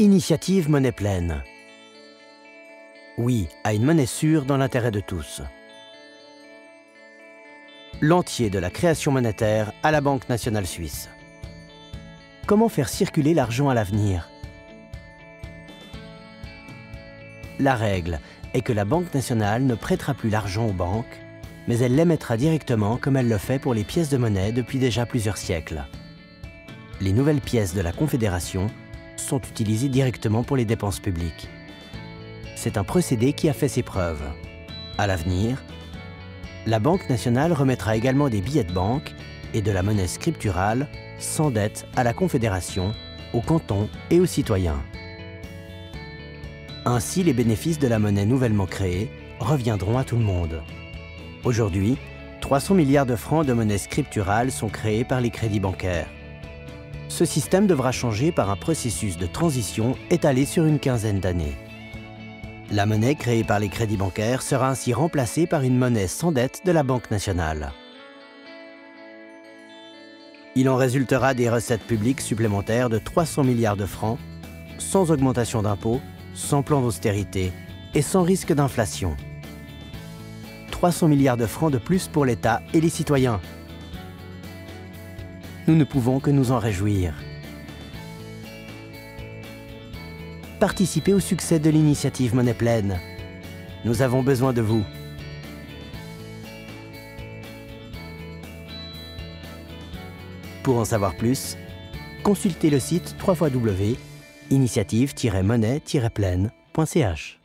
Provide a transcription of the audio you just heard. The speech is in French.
Initiative Monnaie Pleine. Oui à une monnaie sûre dans l'intérêt de tous. L'entier de la création monétaire à la Banque nationale suisse. Comment faire circuler l'argent à l'avenir? La règle est que la Banque nationale ne prêtera plus l'argent aux banques, mais elle l'émettra directement comme elle le fait pour les pièces de monnaie depuis déjà plusieurs siècles. Les nouvelles pièces de la Confédération sont utilisés directement pour les dépenses publiques. C'est un procédé qui a fait ses preuves. À l'avenir, la Banque nationale remettra également des billets de banque et de la monnaie scripturale sans dette à la Confédération, aux cantons et aux citoyens. Ainsi, les bénéfices de la monnaie nouvellement créée reviendront à tout le monde. Aujourd'hui, 300 milliards de francs de monnaie scripturale sont créés par les crédits bancaires. Ce système devra changer par un processus de transition étalé sur une quinzaine d'années. La monnaie créée par les crédits bancaires sera ainsi remplacée par une monnaie sans dette de la Banque nationale. Il en résultera des recettes publiques supplémentaires de 300 milliards de francs, sans augmentation d'impôts, sans plan d'austérité et sans risque d'inflation. 300 milliards de francs de plus pour l'État et les citoyens, nous ne pouvons que nous en réjouir. Participez au succès de l'initiative Monnaie Pleine. Nous avons besoin de vous. Pour en savoir plus, consultez le site www.initiative-monnaie-pleine.ch.